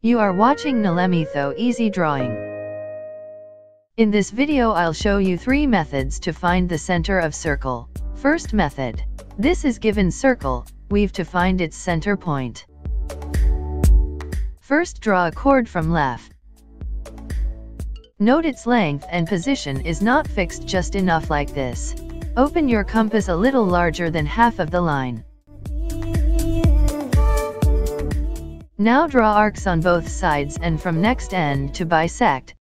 You are watching Nalemitho Easy Drawing. In this video I'll show you three methods to find the center of circle. First method. This is given circle, weave to find its center point. First draw a chord from left. Note its length and position is not fixed just enough like this. Open your compass a little larger than half of the line. Now draw arcs on both sides and from next end to bisect.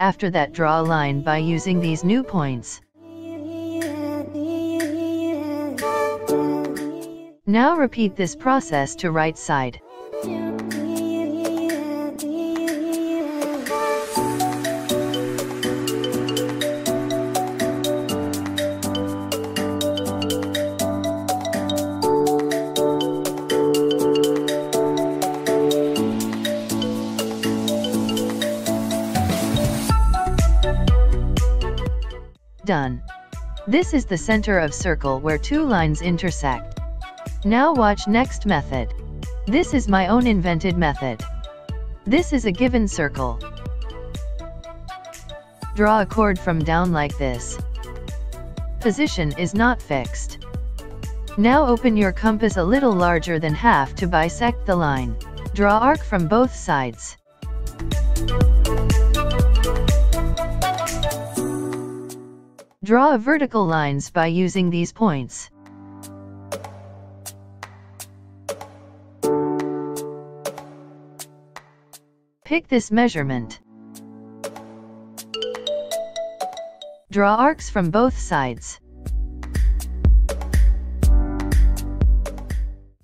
After that draw a line by using these new points. Now repeat this process to right side. Done. This is the center of circle where two lines intersect. Now watch next method. This is my own invented method. This is a given circle. Draw a chord from down like this. Position is not fixed. Now open your compass a little larger than half to bisect the line. Draw arc from both sides. Draw vertical lines by using these points. Pick this measurement. Draw arcs from both sides.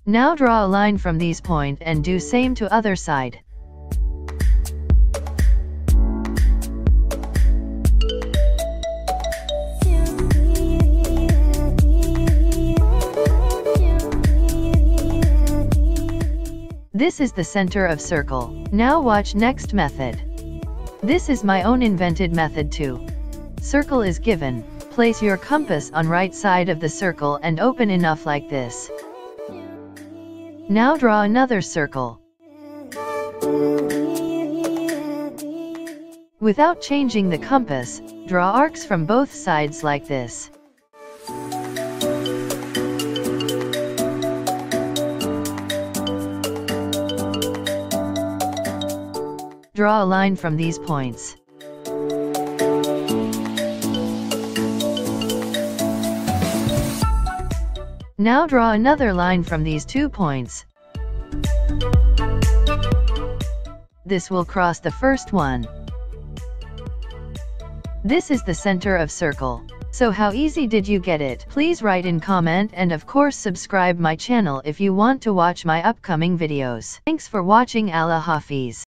Now draw a line from these point and do same to other side. This is the center of circle. Now watch next method. This is my own invented method too. Circle is given, place your compass on right side of the circle and open enough like this. Now draw another circle. Without changing the compass, draw arcs from both sides like this. Draw a line from these points. Now draw another line from these two points. This will cross the first one. This is the center of circle. So how easy did you get it? Please write in comment and of course subscribe my channel if you want to watch my upcoming videos. Thanks for watching Allah Hafiz.